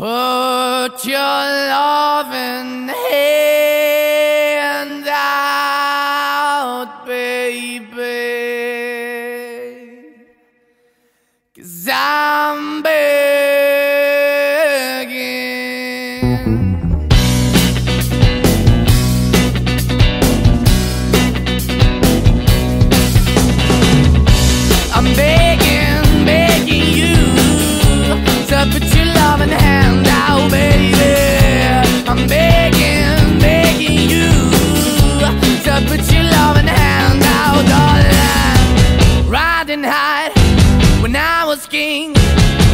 Put your loving hand Riding high when I was king,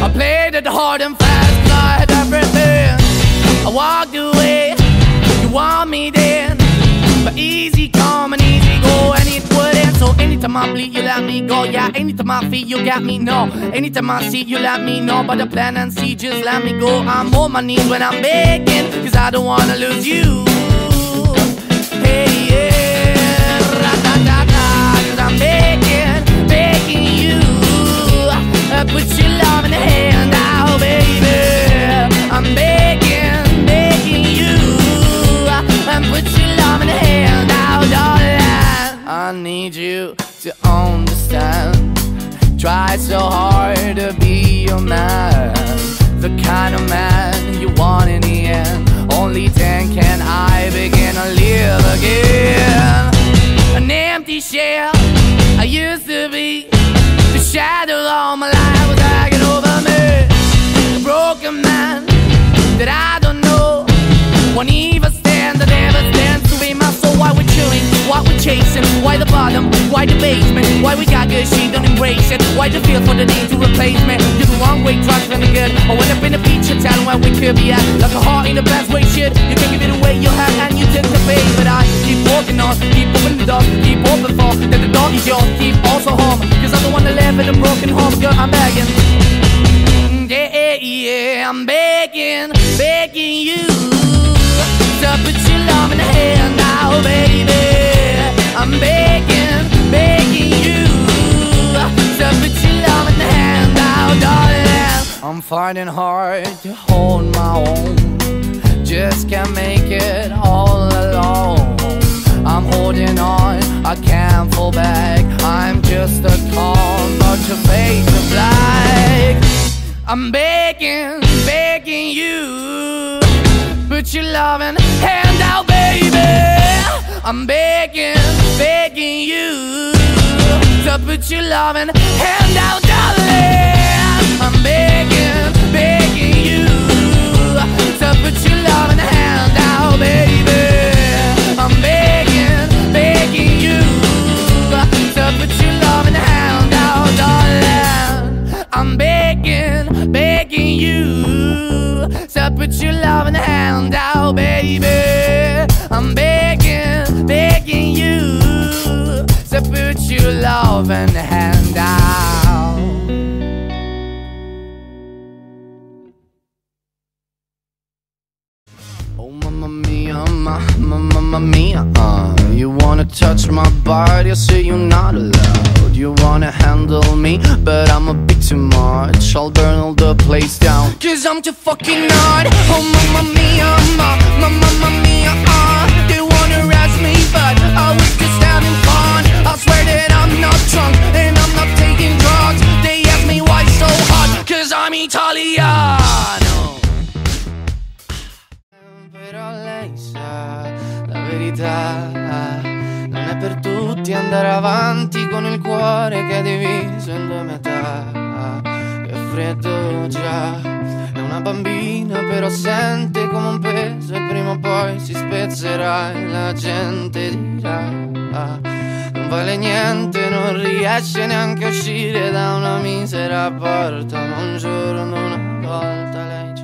I played it hard and fast, had everything. I walked away, you want me then, but easy come and easy go, and it wouldn't. So anytime I bleed, you let me go. Yeah, anytime I feel, you got me. No, anytime I see, you let me know. But the plan and see, just let me go. I'm on my knees when I'm begging, cause I don't wanna lose you. Hey, yeah, to understand. Try so hard to be your man. The kind of man you want in the end. Only then can I begin to live again. An empty shell I used to be. The shadow all my life was hanging over me. A broken man that I don't know. Won't even why the basement, why we got good, she don't embrace it. Why the feel for the need to replace me? You're the wrong way, trying to the good. I went up in a feature town where we could be at. Like a heart in the best way, shit. You can give it away, you have, and you tend to pay. But I keep walking on, keep moving the door, keep open for that the dog is yours, keep also home. Cause I'm the one that live in a broken home, girl, I'm begging. Mm, yeah, yeah, I'm begging, begging you to put your love in the hand now, baby. I'm begging fighting hard to hold my own, just can't make it all alone. I'm holding on, I can't fall back. I'm just a call, but your face is black. I'm begging, begging you. Put your loving hand out, baby. I'm begging, begging you to put your loving hand out, darling. Put your love loving hand out, baby. I'm begging, begging you to put your love loving hand out. Oh mamma mia, ma, ma, mamma mia uh. You wanna touch my body, I say you're not allowed You wanna handle me, but I'm a bit too much. I'll burn all the place down. Cause I'm too fucking hard. Oh mamma mia, ma, ma, mamma mia uh. They wanna arrest me, but I was just having fun. I swear that I'm not drunk, and I'm not taking drugs. They ask me why so hot, cause I'm Italiano tutti andare avanti con il cuore che è diviso in due metà. Che freddo già. È una bambina però sente come un peso e prima o poi si spezzerà e la gente dirà. Non vale niente, non riesce neanche a uscire da una misera porta. Ma un giorno, una volta lei